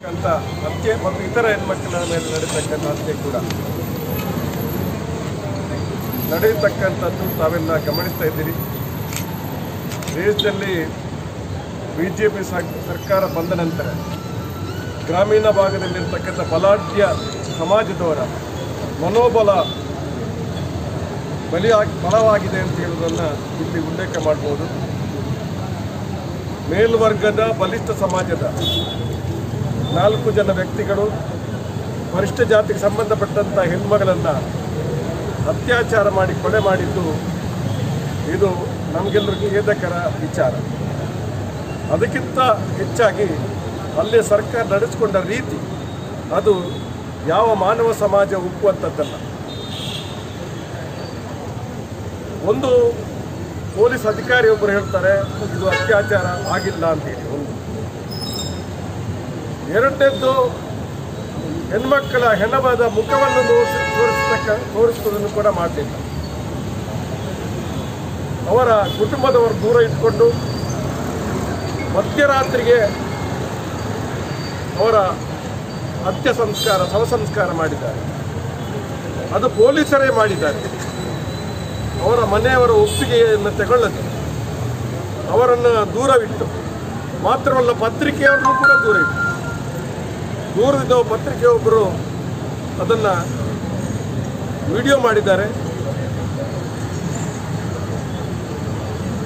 ಅಂತ ಹತ್ಯೆ ಮತ್ತು ಇತರ ಹೆಣ್ಮಕ್ಕಳ ಮೇಲೆ ನಡೀತಕ್ಕಂಥ ಹತ್ಯೆ ಕೂಡ. ನಡೆಯತಕ್ಕಂಥದ್ದು ತಾವೆಲ್ಲ ಗಮನಿಸ್ತಾ ಇದ್ದೀರಿ. ದೇಶದಲ್ಲಿ ಬಿ ಜೆ ಪಿ ಸರ್ಕಾರ ಬಂದ ನಂತರ ಗ್ರಾಮೀಣ ಭಾಗದಲ್ಲಿರ್ತಕ್ಕಂಥ ಬಲಾಢ್ಯ ಸಮಾಜದವರ ಮನೋಬಲ ಬಲಿಯಾಗಿ ಬಲವಾಗಿದೆ ಅಂತ ಹೇಳುವುದನ್ನು ಇಲ್ಲಿ ಉಲ್ಲೇಖ ಮಾಡ್ಬೋದು. ಮೇಲ್ವರ್ಗದ ಬಲಿಷ್ಠ ಸಮಾಜದ ನಾಲ್ಕು ಜನ ವ್ಯಕ್ತಿಗಳು ಪರಿಷ್ಠ ಜಾತಿಗೆ ಸಂಬಂಧಪಟ್ಟಂಥ ಹೆಣ್ಮಗಳನ್ನು ಅತ್ಯಾಚಾರ ಮಾಡಿ ಕೊಲೆ ಮಾಡಿದ್ದು, ಇದು ನಮಗೆಲ್ಲರಿಗೂ ಖೇದಕರ ವಿಚಾರ. ಅದಕ್ಕಿಂತ ಹೆಚ್ಚಾಗಿ ಅಲ್ಲಿ ಸರ್ಕಾರ ನಡೆಸಿಕೊಂಡ ರೀತಿ ಅದು ಯಾವ ಮಾನವ ಸಮಾಜ ಉಕ್ಕುವಂಥದ್ದಲ್ಲ ಒಂದು ಪೊಲೀಸ್ ಅಧಿಕಾರಿಯೊಬ್ಬರು ಹೇಳ್ತಾರೆ, ಇದು ಅತ್ಯಾಚಾರ ಆಗಿಲ್ಲ ಅಂತೇಳಿ ಒಂದು. ಎರಡನೇದ್ದು ಹೆಣ್ಮಕ್ಕಳ ಹೆಣವಾದ ಮುಖವನ್ನು ತೋರಿಸ, ತೋರಿಸ್ತಕ್ಕ, ತೋರಿಸುವುದನ್ನು ಕೂಡ ಮಾಡಲಿಲ್ಲ. ಅವರ ಕುಟುಂಬದವರು ದೂರ ಇಟ್ಕೊಂಡು ಮಧ್ಯರಾತ್ರಿಗೆ ಅವರ ಅಂತ್ಯ ಸಂಸ್ಕಾರ ಶವಸಂಸ್ಕಾರ ಮಾಡಿದ್ದಾರೆ. ಅದು ಪೊಲೀಸರೇ ಮಾಡಿದ್ದಾರೆ. ಅವರ ಮನೆಯವರ ಒಪ್ಪಿಗೆಯನ್ನು ತಗೊಳ್ಳದೆ ಅವರನ್ನು ದೂರವಿಟ್ಟು ಮಾತ್ರವಲ್ಲ ಪತ್ರಿಕೆಯವರನ್ನು ಕೂಡ ದೂರ ಇಟ್ಟು ಪತ್ರಿಕೆ ಒಬ್ಬರು ಅದನ್ನು ವಿಡಿಯೋ ಮಾಡಿದ್ದಾರೆ.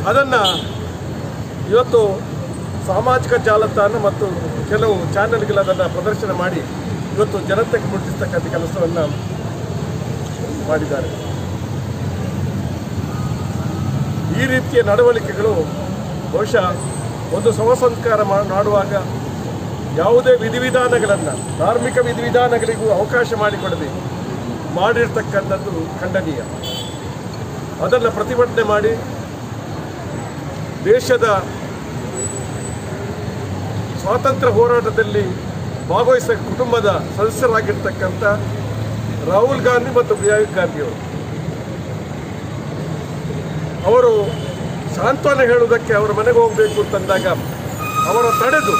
ಅದನ್ನು ಇವತ್ತು ಸಾಮಾಜಿಕ ಜಾಲತಾಣ ಮತ್ತು ಕೆಲವು ಚಾನೆಲ್ಗಳು ಅದನ್ನು ಪ್ರದರ್ಶನ ಮಾಡಿ ಇವತ್ತು ಜನತೆಗೆ ಮುಟ್ಟಿಸ್ತಕ್ಕಂಥ ಕೆಲಸವನ್ನು ಮಾಡಿದ್ದಾರೆ. ಈ ರೀತಿಯ ನಡವಳಿಕೆಗಳು ಬಹುಶಃ ಒಂದು ಶವ ಸಂಸ್ಕಾರ ಮಾ- ಮಾಡುವಾಗ ಯಾವುದೇ ವಿಧಿವಿಧಾನಗಳನ್ನು ಧಾರ್ಮಿಕ ವಿಧಿವಿಧಾನಗಳಿಗೂ ಅವಕಾಶ ಮಾಡಿಕೊಡದೆ ಮಾಡಿರ್ತಕ್ಕಂಥದ್ದು ಖಂಡನೀಯ. ಅದನ್ನು ಪ್ರತಿಭಟನೆ ಮಾಡಿ ದೇಶದ ಸ್ವಾತಂತ್ರ್ಯ ಹೋರಾಟದಲ್ಲಿ ಭಾಗವಹಿಸ ಕುಟುಂಬದ ಸದಸ್ಯರಾಗಿರ್ತಕ್ಕಂಥ ರಾಹುಲ್ ಗಾಂಧಿ ಮತ್ತು ಪ್ರಿಯಾಂಕ ಗಾಂಧಿಯವರು ಅವರು. ಸಾಂತ್ವನ ಹೇಳುವುದಕ್ಕೆ ಅವರ ಮನೆಗೆ ಹೋಗಬೇಕು ಅಂತಂದಾಗ ಅವರ ತಡೆದು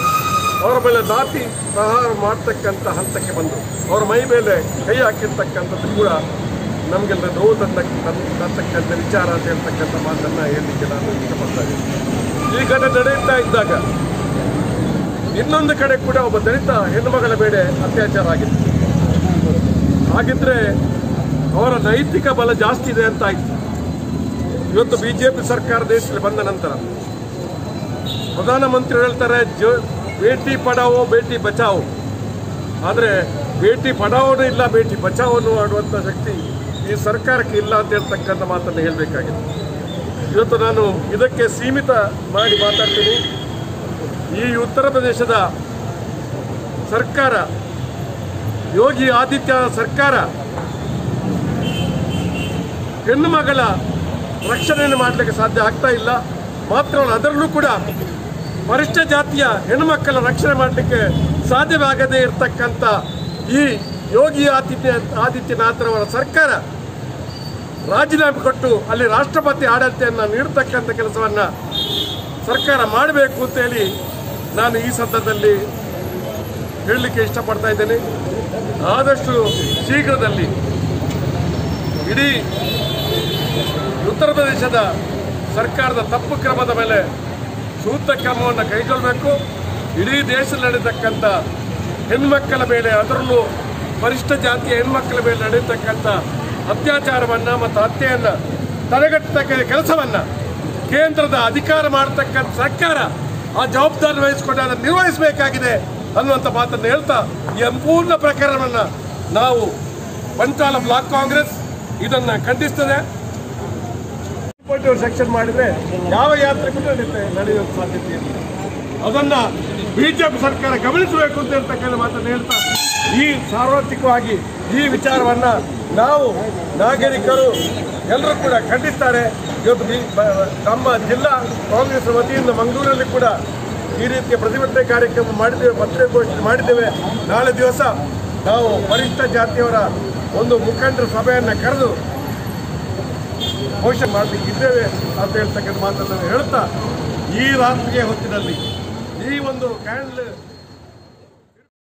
ಅವರ ಮೇಲೆ ದಾಟಿ ಪ್ರಹಾರ ಮಾಡ್ತಕ್ಕಂಥ ಹಂತಕ್ಕೆ ಬಂದು ಅವರ ಮೈ ಮೇಲೆ ಕೈ ಹಾಕಿರ್ತಕ್ಕಂಥದ್ದು ಕೂಡ ನಮಗೆಲ್ಲ ನೋವು ತಂದ ತರ್ತಕ್ಕಂಥ ವಿಚಾರ ಅಂತ ಹೇಳ್ತಕ್ಕಂಥ ಮಾತನ್ನು ಹೇಳಲಿಕ್ಕೆ ನಾನು ಇಷ್ಟಪಡ್ತಾ ಇದ್ದೀನಿ. ಈ ಕಡೆ ನಡೆಯುತ್ತಾ ಇದ್ದಾಗ ಇನ್ನೊಂದು ಕಡೆ ಕೂಡ ಒಬ್ಬ ದಲಿತ ಹೆಣ್ಣುಮಗಳ ಮೇಲೆ ಅತ್ಯಾಚಾರ ಆಗಿದೆ ಹಾಗಿದ್ರೆ ಅವರ ನೈತಿಕ ಬಲ ಜಾಸ್ತಿ ಇದೆ ಅಂತ ಆಯ್ತು. ಇವತ್ತು ಬಿಜೆಪಿ ಸರ್ಕಾರ ದೇಶದಲ್ಲಿ ಬಂದ ನಂತರ ಪ್ರಧಾನಮಂತ್ರಿ ಹೇಳ್ತಾರೆ, ಜೋ ಬೇಟಿ ಪಡಾವೋ ಬೇಟಿ ಬಚಾವೋ. ಆದರೆ ಬೇಟಿ ಪಡಾವೋನು ಇಲ್ಲ ಬೇಟಿ ಬಚಾವೋನು ಆಡುವಂಥ ಶಕ್ತಿ ಈ ಸರ್ಕಾರಕ್ಕೆ ಇಲ್ಲ ಅಂತ ಹೇಳ್ತಕ್ಕಂಥ ಮಾತನ್ನು ಹೇಳಬೇಕಾಗಿದೆ. ಇವತ್ತು ನಾನು ಇದಕ್ಕೆ ಸೀಮಿತ ಮಾಡಿ ಮಾತಾಡ್ತೀನಿ. ಈ ಉತ್ತರ ಪ್ರದೇಶದ ಸರ್ಕಾರ, ಯೋಗಿ ಆದಿತ್ಯ ಸರ್ಕಾರ ಹೆಣ್ಣು ಮಗಳ ರಕ್ಷಣೆಯನ್ನು ಮಾಡಲಿಕ್ಕೆ ಸಾಧ್ಯ ಆಗ್ತಾ ಇಲ್ಲ. ಮಾತ್ರವಲ್ಲ ಅದರಲ್ಲೂ ಕೂಡ ಪರಿಷ್ಠ ಜಾತಿಯ ಹೆಣ್ಣುಮಕ್ಕಳ ರಕ್ಷಣೆ ಮಾಡಲಿಕ್ಕೆ ಸಾಧ್ಯವಾಗದೇ ಇರತಕ್ಕಂಥ ಈ ಯೋಗಿ ಆದಿತ್ಯ ಆದಿತ್ಯನಾಥರವರ ಸರ್ಕಾರ ರಾಜೀನಾಮೆ ಕೊಟ್ಟು ಅಲ್ಲಿ ರಾಷ್ಟ್ರಪತಿ ಆಡಳಿತೆಯನ್ನು ನೀಡತಕ್ಕಂಥ ಕೆಲಸವನ್ನು ಸರ್ಕಾರ ಮಾಡಬೇಕು ಅಂತೇಳಿ ನಾನು ಈ ಸಂದರ್ಭದಲ್ಲಿ ಹೇಳಲಿಕ್ಕೆ ಇಷ್ಟಪಡ್ತಾ ಇದ್ದೇನೆ. ಆದಷ್ಟು ಶೀಘ್ರದಲ್ಲಿ ಇಡೀ ಉತ್ತರ ಪ್ರದೇಶದ ಸರ್ಕಾರದ ತಪ್ಪು ಕ್ರಮದ ಮೇಲೆ ಸೂಕ್ತ ಕ್ರಮವನ್ನು ಕೈಗೊಳ್ಳಬೇಕು. ಇಡೀ ದೇಶದಲ್ಲಿ ನಡೀತಕ್ಕಂಥ ಹೆಣ್ಮಕ್ಕಳ ಮೇಲೆ ಅದರಲ್ಲೂ ಪರಿಷ್ಠ ಜಾತಿಯ ಹೆಣ್ಮಕ್ಕಳ ಮೇಲೆ ನಡೆಯತಕ್ಕಂಥ ಅತ್ಯಾಚಾರವನ್ನು ಮತ್ತು ಹತ್ಯೆಯನ್ನು ತಡೆಗಟ್ಟತಕ್ಕ ಕೆಲಸವನ್ನು ಕೇಂದ್ರದ ಅಧಿಕಾರ ಮಾಡತಕ್ಕಂಥ ಸರ್ಕಾರ ಆ ಜವಾಬ್ದಾರಿ ವಹಿಸಿಕೊಂಡು ಅದನ್ನು ನಿರ್ವಹಿಸಬೇಕಾಗಿದೆ ಅನ್ನುವಂಥ ಮಾತನ್ನು ಹೇಳ್ತಾ ಈ ಸಂಪೂರ್ಣ ಪ್ರಕರಣವನ್ನು ನಾವು ಪಂಚಾಲ ಬ್ಲಾಕ್ ಕಾಂಗ್ರೆಸ್ ಇದನ್ನು ಖಂಡಿಸ್ತದೆ. ಸೆಕ್ಷನ್ ಮಾಡಿದ್ರೆ ಯಾವ ಯಾತ್ರೆ ನಡೆಯುತ್ತೆ ನಡೆಯುವ ಸಾಧ್ಯತೆ ಅದನ್ನ ಬಿಜೆಪಿ ಸರ್ಕಾರ ಗಮನಿಸಬೇಕು ಅಂತ ಹೇಳ್ತಕ್ಕಂಥ ಮಾತನ್ನು ಹೇಳ್ತಾ ಈ ಸಾರ್ವತ್ರಿಕವಾಗಿ ಈ ವಿಚಾರವನ್ನ ನಾವು ನಾಗರಿಕರು ಎಲ್ಲರೂ ಕೂಡ ಖಂಡಿಸ್ತಾರೆ. ಇವತ್ತು ಬಿ- ಬ- ನಮ್ಮ ಜಿಲ್ಲಾ ಕಾಂಗ್ರೆಸ್ ವತಿಯಿಂದ ಮಂಗಳೂರಲ್ಲಿ ಕೂಡ ಈ ರೀತಿಯ ಪ್ರತಿಭಟನೆ ಕಾರ್ಯಕ್ರಮ ಮಾಡಿದ್ದೇವೆ ಪತ್ರಿಕೋಷ್ಠಿ ಮಾಡಿದ್ದೇವೆ. ನಾಳೆ ದಿವಸ ನಾವು ವರಿಷ್ಠ ಜಾತಿಯವರ ಒಂದು ಮುಖಂಡರ ಸಭೆಯನ್ನು ಕರೆದು ಘೋಷಣೆ ಮಾಡಲಿಕ್ಕೆ ಇದ್ದೇವೆ ಅಂತ ಹೇಳ್ತಕ್ಕಂಥ ಮಾತನ್ನು ಹೇಳ್ತಾ ಈ ರಾತ್ರಿಗೆ ಹೊತ್ತಿನಲ್ಲಿ ಈ ಒಂದು ಕ್ಯಾಂಡಲ್